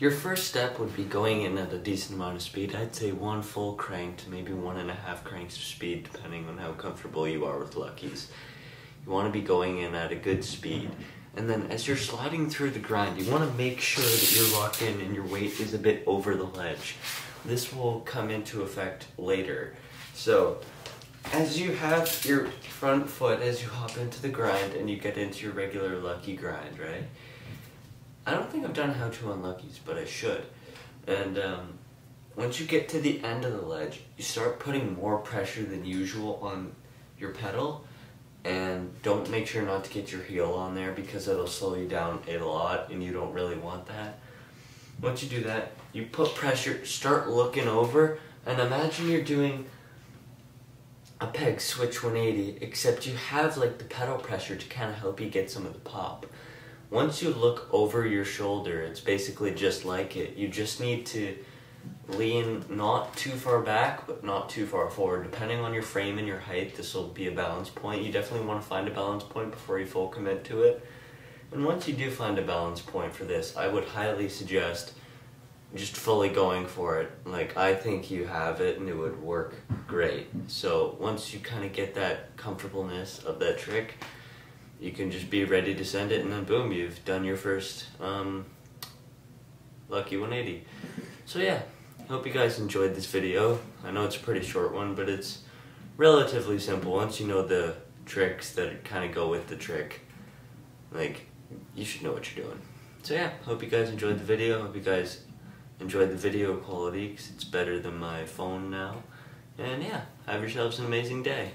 Your first step would be going in at a decent amount of speed. I'd say one full crank to maybe one and a half cranks of speed, depending on how comfortable you are with Luckies. You want to be going in at a good speed. And then as you're sliding through the grind, you want to make sure that you're locked in and your weight is a bit over the ledge. This will come into effect later. So, as you have your front foot as you hop into the grind and you get into your regular lucky grind, right? I don't think I've done how to unluckies, but I should. And um, once you get to the end of the ledge, you start putting more pressure than usual on your pedal and don't make sure not to get your heel on there because it'll slow you down a lot and you don't really want that. Once you do that, you put pressure, start looking over, and imagine you're doing a peg switch 180, except you have like the pedal pressure to kind of help you get some of the pop. Once you look over your shoulder, it's basically just like it. You just need to lean not too far back, but not too far forward. Depending on your frame and your height, this will be a balance point. You definitely want to find a balance point before you full commit to it. And once you do find a balance point for this, I would highly suggest just fully going for it. Like, I think you have it and it would work great. So, once you kind of get that comfortableness of that trick, you can just be ready to send it, and then boom, you've done your first um, Lucky 180. So, yeah, hope you guys enjoyed this video. I know it's a pretty short one, but it's relatively simple. Once you know the tricks that kind of go with the trick, like, you should know what you're doing. So yeah, hope you guys enjoyed the video. Hope you guys enjoyed the video quality because it's better than my phone now. And yeah, have yourselves an amazing day.